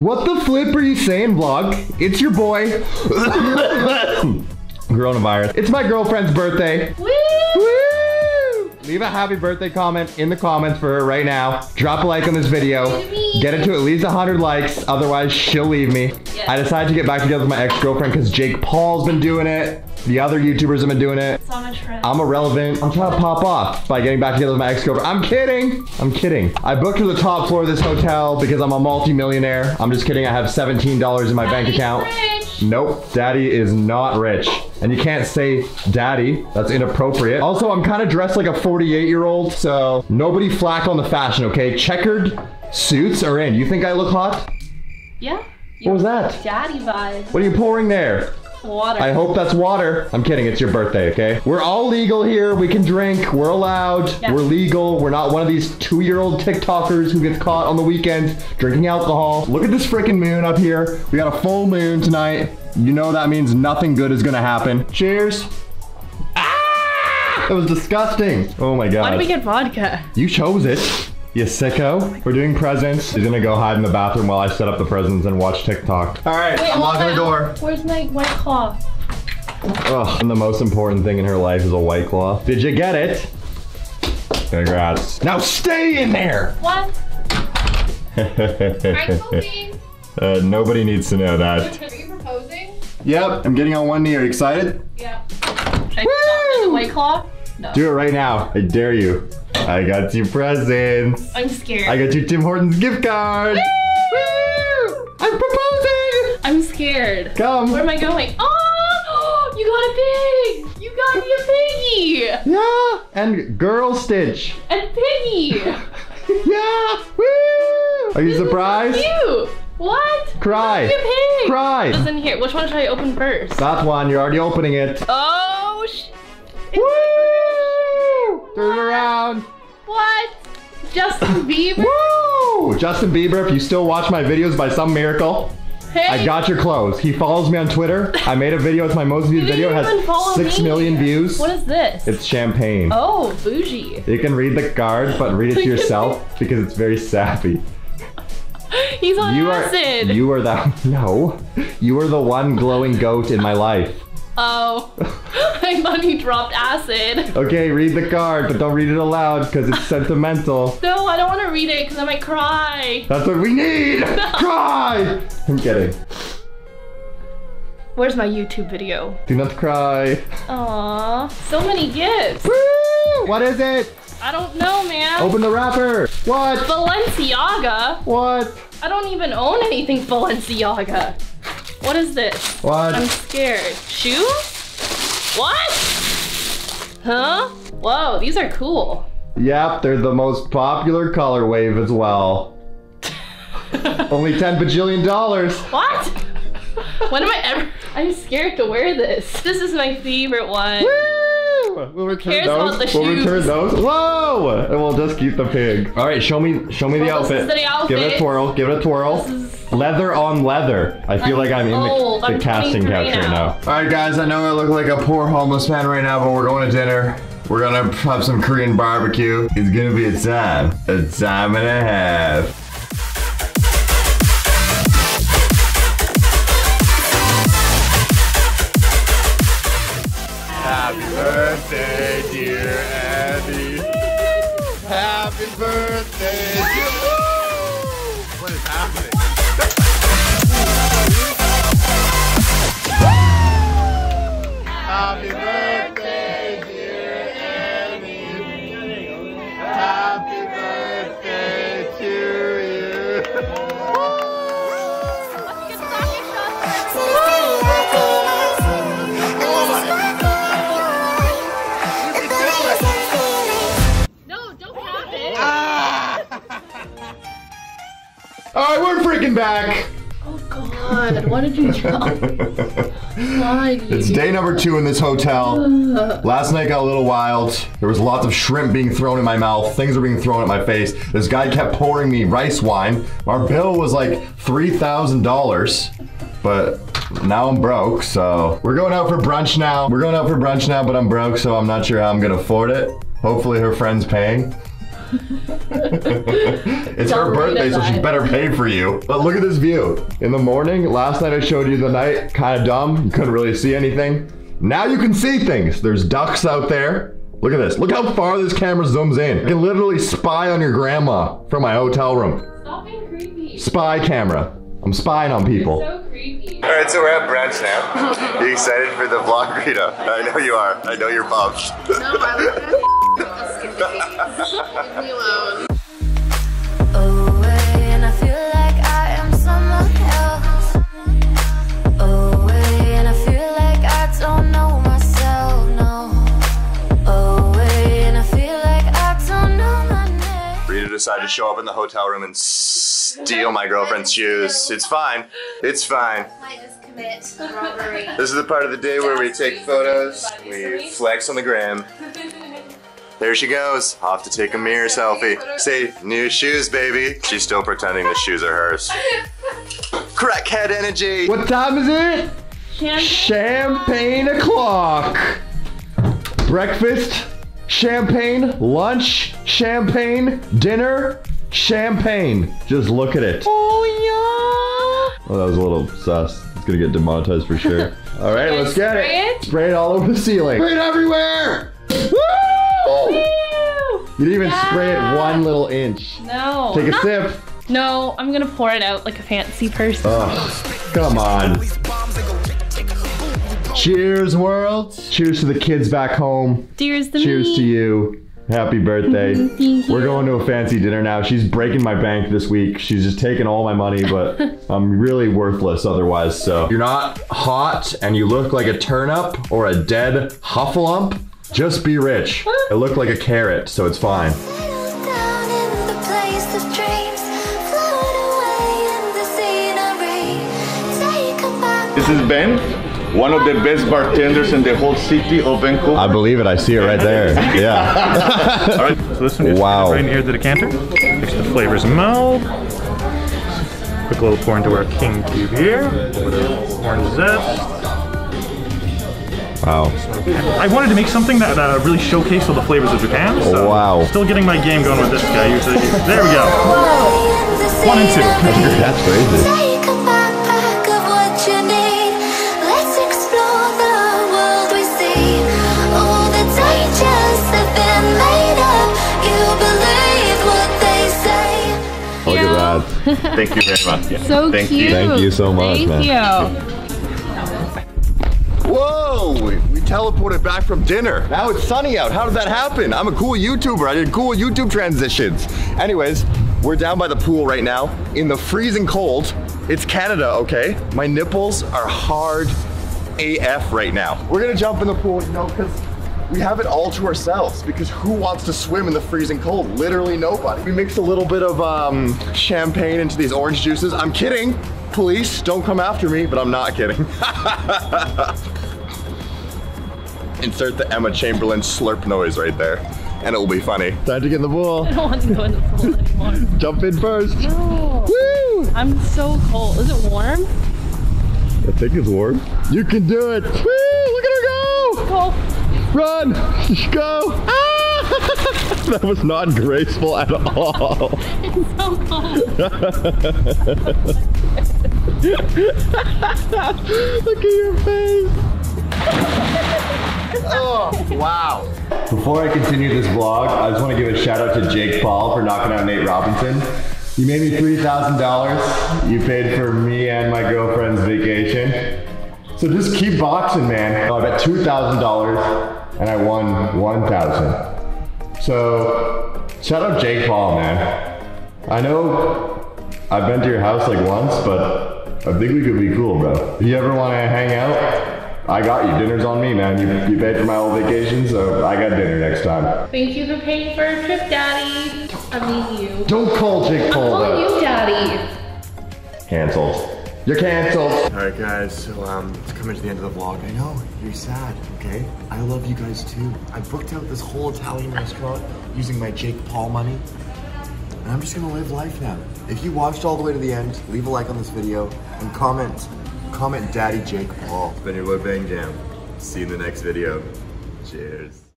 What the flip are you saying, vlog? It's your boy. Coronavirus. It's my girlfriend's birthday. Woo! Leave a happy birthday comment in the comments for her right now. Drop a like on this video. Get it to at least 100 likes, otherwise she'll leave me. I decided to get back together with my ex-girlfriend because Jake Paul's been doing it. The other YouTubers have been doing it. So. I'm irrelevant. I'm trying to pop off by getting back together with my ex-girlfriend. I'm kidding. I'm kidding. I booked for the top floor of this hotel because I'm a multi-millionaire. I'm just kidding. I have $17 in my bank account. rich. Nope, daddy is not rich. And you can't say daddy, that's inappropriate. Also, I'm kind of dressed like a 48 year old, so nobody flack on the fashion, okay? Checkered suits are in. You think I look hot? Yeah. What was that? Daddy vibes. What are you pouring there? Water. I hope that's water. I'm kidding, it's your birthday, okay? We're all legal here. We can drink. We're allowed. We're legal. We're not one of these two year old TikTokers who gets caught on the weekends drinking alcohol. Look at this freaking moon up here. We got a full moon tonight. You know that means nothing good is gonna happen. Cheers. Ah! That was disgusting. Oh my god. Why did we get vodka? You chose it. You sicko. We're doing presents. He's gonna go hide in the bathroom while I set up the presents and watch TikTok. All right, I'm hold locking the door. Where's my white claw? Ugh, and the most important thing in her life is a white claw. Did you get it? Congrats. Now stay in there! What? I'm uh, nobody needs to know that. Are you proposing? Yep, I'm getting on one knee. Are you excited? Yeah. Should I stop the white claw? No. Do it right now. I dare you. I got you presents. I'm scared. I got you Tim Hortons gift card. Woo! I'm proposing! I'm scared. Come. Where am I going? Oh! You got a pig! You got me a piggy! Yeah, and girl stitch. And piggy! Yeah, woo! Are you surprised? Cute! What? Cry. A pig! Cry. What's in here? Which one should I open first? That one, you're already opening it. Oh, sh- Woo! Turn around. What? Justin Bieber? Woo! Justin Bieber, if you still watch my videos by some miracle, Hey! I got your clothes. He follows me on Twitter. I made a video. It's my most viewed video. It has six me. million views. What is this? It's champagne. oh, bougie. You can read the card, but read it to yourself because it's very sappy. He's on You are acid. you are that no. You are the one glowing goat in my life. Oh, Thought he dropped acid. Okay, read the card, but don't read it aloud because it's sentimental. No, I don't want to read it because I might cry. That's what we need! Cry! I'm kidding. Where's my YouTube video? Do not cry. Aw, so many gifts. Woo! What is it? I don't know, man. Open the wrapper. What? Balenciaga? What? I don't even own anything Balenciaga. What is this? What? I'm scared. Shoes? What? Huh? Whoa, these are cool. Yep, they're the most popular color wave as well. Only 10 bajillion dollars. What? when am I ever? I'm scared to wear this. This is my favorite one. Woo! We'll return those. the we'll shoes? return those. Whoa! And we'll just keep the pig. All right, show me, show me the Well, this outfit. is the outfit. Give it a twirl. Give it a twirl. This is- Leather on leather. I feel I'm like I'm in old. the, the I'm casting 23 couch right now. now. All right, guys. I know I look like a poor homeless man right now, but we're going to dinner. We're gonna have some Korean barbecue. It's gonna be a time, a time and a half. Happy birthday, dear Abby. Happy birthday, dear. What is happening? Freaking back. Oh God, what did you? Why? It's day number two in this hotel. Last night got a little wild. There was lots of shrimp being thrown in my mouth. Things were being thrown at my face. This guy kept pouring me rice wine. Our bill was like $3,000. But now I'm broke, so we're going out for brunch now. We're going out for brunch now, but I'm broke, so I'm not sure how I'm gonna afford it. Hopefully her friend's paying. it's her birthday, so she better pay for you. But look at this view. In the morning, last night I showed you the night, kind of dumb. You couldn't really see anything. Now you can see things. There's ducks out there. Look at this. Look how far this camera zooms in. I can literally spy on your grandma from my hotel room. Stop being creepy. Spy camera. I'm spying on people. So creepy. All right, so we're at brunch now. You excited for the vlog, Rita? I know you are. I know you're pumped. No, I look at Leave me alone. to show up in the hotel room and steal my girlfriend's shoes. It's fine. It's fine. This is the part of the day where we take photos, we flex on the gram. There she goes, off to take a mirror selfie. Say, new shoes, baby. She's still pretending the shoes are hers. Crackhead energy. What time is it? Champagne o'clock. Breakfast, champagne, lunch, champagne, dinner, champagne. Just look at it. Oh yeah. Oh, that was a little sus. It's gonna get demonetized for sure. All right, let's get spray it. it? Spray it all over the ceiling. Spray it everywhere. Woo! You didn't even spray it one little inch. No. Take a sip. No, I'm gonna pour it out like a fancy person. Ugh, come on. Cheers, world. Cheers to the kids back home. Cheers to Cheers me. to you. Happy birthday. Mm-hmm, thank you. We're going to a fancy dinner now. She's breaking my bank this week. She's just taking all my money, but I'm really worthless otherwise. So you're not hot and you look like a turnip or a dead huffalump. Just be rich. I look like a carrot, so it's fine. Settle down in the place of dreams, float away in the scenery. Take a back. This is Ben, one of the best bartenders in the whole city of Vancouver. I believe it. I see it right there. Yeah. All right, so this one is Wow. right near the decanter. Mix the flavors meld. Quick little pour into our king cube here. A little orange zest. Wow. I wanted to make something that uh, really showcased all the flavors of Japan. So Wow. Still getting my game going with this guy. Usually, there we go. One and two. That's crazy. Take a backpack of what you need. Let's explore the world we see. All the dangers have been made up. You believe what they say. Look at that. Thank you very much. Yeah. So Thank cute. You. Thank you so much, Thank man. you. Whoa! We, we teleported back from dinner. Now it's sunny out. How did that happen? I'm a cool YouTuber. I did cool YouTube transitions. Anyways, we're down by the pool right now in the freezing cold. It's Canada, okay? My nipples are hard AF right now. We're gonna jump in the pool, you know, because we have it all to ourselves because who wants to swim in the freezing cold? Literally nobody. We mixed a little bit of um, champagne into these orange juices. I'm kidding. Police, don't come after me, but I'm not kidding. Insert the Emma Chamberlain slurp noise right there, and it will be funny. Time to get in the pool. I don't want to go in the pool anymore. Jump in first. No. Woo! I'm so cold. Is it warm? I think it's warm. You can do it. Woo! Look at her go! Cold. Run! Go! Ah! that was not graceful at all. It's so cold. Look at your face. Oh, wow. Before I continue this vlog, I just want to give a shout out to Jake Paul for knocking out Nate Robinson. You made me $3,000. You paid for me and my girlfriend's vacation. So just keep boxing, man. I bet $2,000 and I won 1000 So shout out Jake Paul, man. I know I've been to your house like once, but I think we could be cool, bro. If you ever want to hang out, I got you. Dinner's on me, man. You, you paid for my whole vacation, so I got dinner next time. Thank you for paying for a trip, Daddy. I mean you. Don't call Jake Paul. I'm Paul calling that. you Daddy. Cancelled. You're canceled. All right, guys. So um, it's coming to the end of the vlog. I know you're sad. Okay, I love you guys too. I booked out this whole Italian restaurant using my Jake Paul money, and I'm just gonna live life now. If you watched all the way to the end, leave a like on this video and comment. Comment, Daddy Jake Paul. It's been your Low Bang Jam. See you in the next video. Cheers.